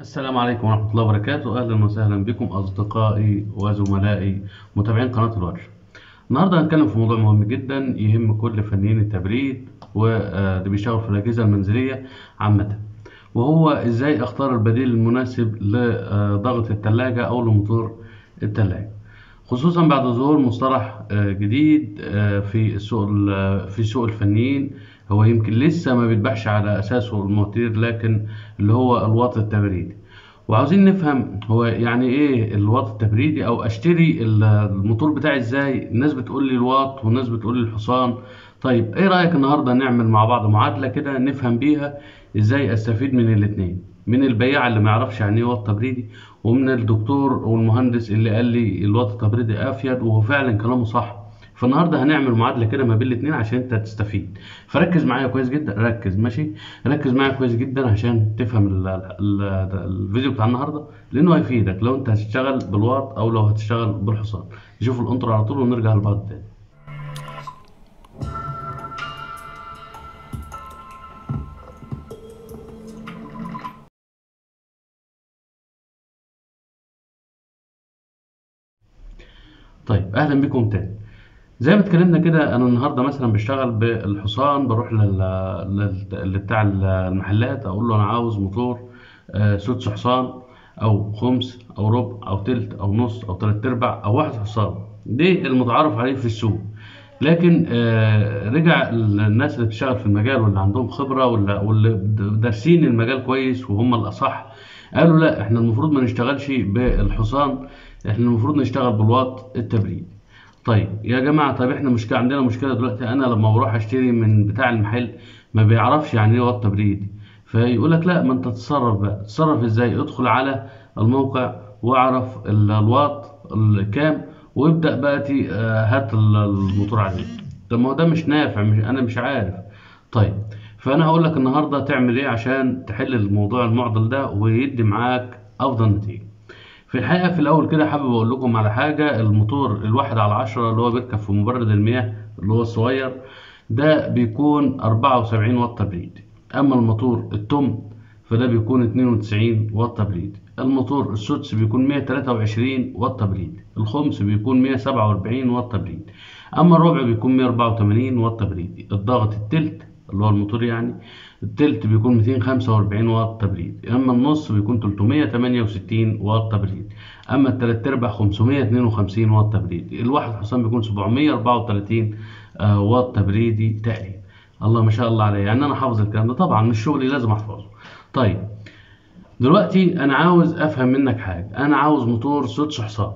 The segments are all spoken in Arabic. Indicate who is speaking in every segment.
Speaker 1: السلام عليكم ورحمة الله وبركاته. أهلا وسهلا بكم أصدقائي وزملائي متابعين قناة الورش النهاردة هنتكلم في موضوع مهم جدا يهم كل فنيين التبريد واللي بيشتغلوا في الأجهزة المنزلية عامة. وهو إزاي أختار البديل المناسب لضغط التلاجة أو لموتور التلاجة. خصوصا بعد ظهور مصطلح جديد في سوق في سوق الفنيين هو يمكن لسه ما بيتباعش على أساسه المواتير لكن اللي هو الواط التبريدي. وعاوزين نفهم هو يعني إيه الواط التبريدي أو أشتري الموتور بتاعي إزاي؟ الناس بتقول لي الواط والناس بتقول لي الحصان. طيب إيه رأيك النهارده نعمل مع بعض معادلة كده نفهم بيها إزاي أستفيد من الاثنين من البياع اللي ما يعرفش يعني إيه واط تبريدي ومن الدكتور والمهندس اللي قال لي الواط التبريدي أفيد وهو فعلا كلامه صح. فالنهارده هنعمل معادلة كده ما بين الاثنين عشان انت تستفيد. فركز معايا كويس جدا. ركز ماشي؟ ركز معايا كويس جدا عشان تفهم ال ال الفيديو بتاع النهارده لأنه هيفيدك لو انت هتشتغل بالواط أو لو هتشتغل بالحصان. نشوف الانترو على طول ونرجع لبعض تاني. طيب أهلا بكم تاني. زي ما اتكلمنا كده أنا النهارده مثلا بشتغل بالحصان بروح لل... لل... المحلات أقول له أنا عاوز موتور آه سدس حصان أو خمس أو ربع أو تلت أو نص أو تلات أرباع أو واحد حصان. دي المتعارف عليه في السوق. لكن آه رجع الناس اللي بتشتغل في المجال واللي عندهم خبرة واللي, واللي دارسين المجال كويس وهم الأصح قالوا لا إحنا المفروض ما نشتغلش بالحصان إحنا المفروض نشتغل بالواط التبريد. طيب يا جماعة طيب إحنا مشكلة عندنا مشكلة دلوقتي. أنا لما بروح أشتري من بتاع المحل ما بيعرفش يعني إيه واط تبريد فيقول لك لا ما أنت تتصرف بقى. تتصرف إزاي؟ ادخل على الموقع واعرف الواط الكام وابدأ بقى تي هات الموتور عليه طب ما هو ده مش نافع مش أنا مش عارف. طيب فأنا هقول لك النهارده تعمل إيه عشان تحل الموضوع المعضل ده ويدي معاك أفضل نتيجة. في الحقيقة في الأول كده حابب أقول لكم على حاجة الموتور الواحد على عشرة اللي هو بيركب في مبرد المياه اللي هو الصغير ده بيكون أربعة وسبعين واط تبريد. أما الموتور التم فده بيكون اتنين وتسعين واط تبريد. الموتور السدس بيكون مية تلاتة وعشرين واط تبريد. الخمس بيكون مية سبعة وأربعين واط تبريد. أما الربع بيكون مية أربعة وتمانين واط تبريد. الضغط التلت اللي هو الموتور يعني التلت بيكون 245 واط تبريد أما النص بيكون 368 واط تبريد أما التلات ارباع 552 واط تبريد الواحد حصان بيكون 734 واط تبريدي تقريبا. الله ما شاء الله عليه يعني أنا حافظ الكلام ده طبعا مش شغلي لازم أحفظه. طيب دلوقتي أنا عاوز أفهم منك حاجة أنا عاوز موتور سدس حصان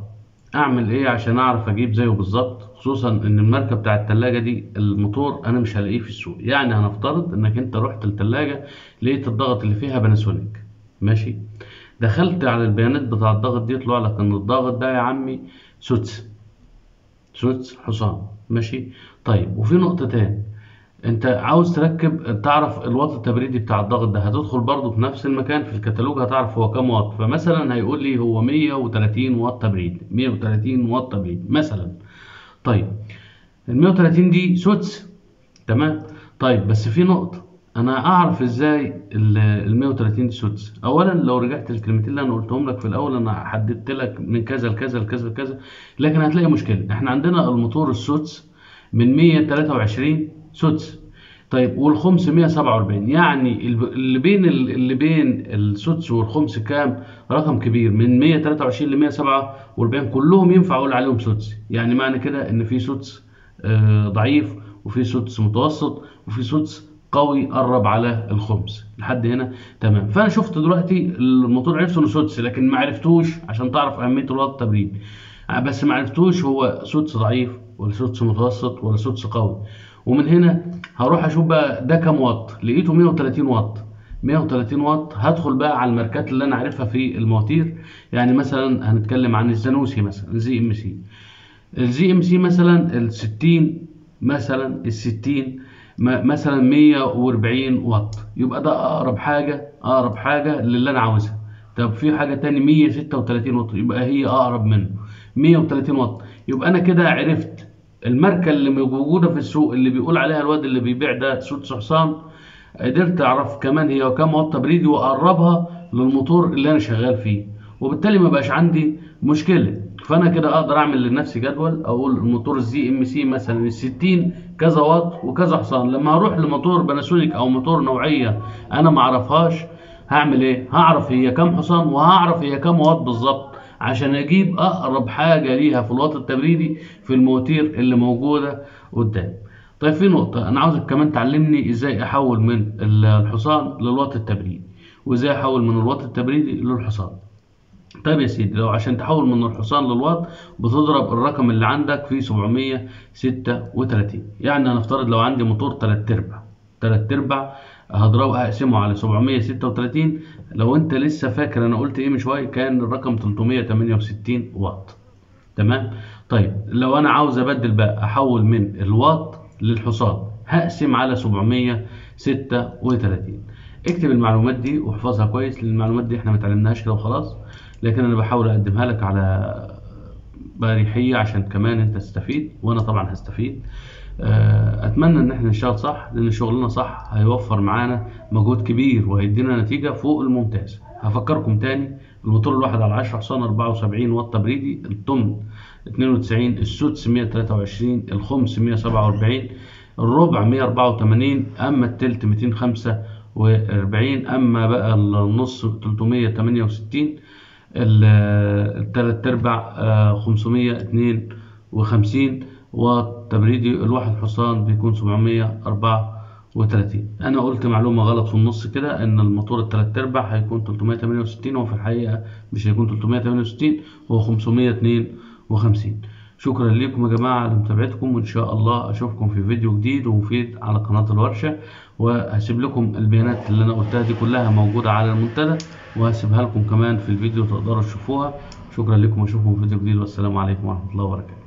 Speaker 1: أعمل إيه عشان أعرف أجيب زيه بالظبط؟ خصوصا إن الماركة بتاع التلاجة دي الموتور أنا مش هلاقيه في السوق. يعني هنفترض إنك أنت رحت التلاجة لقيت الضغط اللي فيها باناسونيك. ماشي؟ دخلت على البيانات بتاع الضغط دي يطلع لك إن الضغط ده يا عمي سدس سدس حصان. ماشي؟ طيب وفي نقطة تاني. أنت عاوز تركب تعرف الواط التبريدي بتاع الضغط ده هتدخل برضه في نفس المكان في الكتالوج هتعرف هو كام واط. فمثلا هيقول لي هو 130 واط تبريد. 130 واط تبريد مثلا. طيب ال 130 دي سدس تمام؟ طيب بس في نقطة. أنا أعرف إزاي ال 130 دي سدس أولا لو رجعت الكلمتين اللي أنا قلتهم لك في الأول أنا حددت لك من كذا لكذا لكذا لكذا لكن هتلاقي مشكلة. إحنا عندنا الموتور السدس من 123 سدس طيب والخمس 147 يعني اللي بين اللي بين السدس والخمس كام؟ رقم كبير من 123 ل 147 كلهم ينفع أقول عليهم سدس. يعني معنى كده إن في سدس آه ضعيف وفي سدس متوسط وفي سدس قوي قرب على الخمس. لحد هنا تمام. فأنا شفت دلوقتي الموتور عرفت إنه سدس لكن ما عرفتوش عشان تعرف أهمية الواط التبريد. بس ما عرفتوش هو سدس ضعيف ولا سدس متوسط ولا سدس قوي. ومن هنا هروح أشوف بقى ده كام واط؟ لقيته 130 واط. 130 واط. هدخل بقى على الماركات اللي أنا عارفها في المواتير. يعني مثلا هنتكلم عن الزانوسي مثلا ZMC. الزي إم سي مثلا ال 60 مثلا ال 60 مثلا 140 واط. يبقى ده أقرب حاجة أقرب حاجة للي أنا عاوزها. طب في حاجة تاني؟ 136 واط. يبقى هي أقرب منه. 130 واط. يبقى أنا كده عرفت الماركه اللي موجودة في السوق اللي بيقول عليها الواد اللي بيبيع ده سدس حصان قدرت أعرف كمان هي كام واط تبريدي وأقربها للموتور اللي أنا شغال فيه. وبالتالي ما بقاش عندي مشكلة. فأنا كده أقدر أعمل لنفسي جدول أقول الموتور ال ZMC مثلا ال 60 كذا واط وكذا حصان. لما هروح لموتور باناسونيك أو موتور نوعية أنا ما أعرفهاش هعمل إيه؟ هعرف هي كام حصان وهعرف هي كام واط بالظبط. عشان أجيب أقرب حاجة ليها في الواط التبريدي في المواتير اللي موجودة قدام. طيب في نقطة أنا عاوزك كمان تعلمني إزاي أحول من الحصان للواط التبريدي وإزاي أحول من الواط التبريدي للحصان. طيب يا سيدي لو عشان تحول من الحصان للواط بتضرب الرقم اللي عندك في 736 يعني هنفترض لو عندي موتور 3 أرباع 3 أرباع هضربه هقسمه على 736 لو انت لسه فاكر أنا قلت إيه من شوية كان الرقم 368 واط. تمام؟ طيب لو أنا عاوز ابدل بقى احول من الواط للحصان هقسم على 736 اكتب المعلومات دي واحفظها كويس لأن المعلومات دي إحنا ما اتعلمناهاش كده وخلاص لكن أنا بحاول اقدمها لك على باريحيه عشان كمان انت تستفيد وأنا طبعا هستفيد. أتمنى إن إحنا نشتغل صح لأن شغلنا صح هيوفر معانا مجهود كبير وهيدينا نتيجة فوق الممتاز. هفكركم تاني الموتور الواحد على 10 حصان 74 واط تبريدي الطن 92 السدس 123 الخمس 147 الربع 184 أما التلت 245 أما بقى النص 368 التلات أرباع 552 والتبريدي الواحد حصان بيكون 734 أنا قلت معلومة غلط في النص كده إن الموتور التلات أرباع هيكون 368 وفي الحقيقة مش هيكون 368 هو 552 شكرا لكم يا جماعة على متابعتكم وإن شاء الله أشوفكم في فيديو جديد ومفيد على قناة الورشة. وهسيب لكم البيانات اللي أنا قلتها دي كلها موجودة على المنتدى وهسيبها لكم كمان في الفيديو تقدروا تشوفوها. شكرا لكم وأشوفكم في فيديو جديد والسلام عليكم ورحمة الله وبركاته.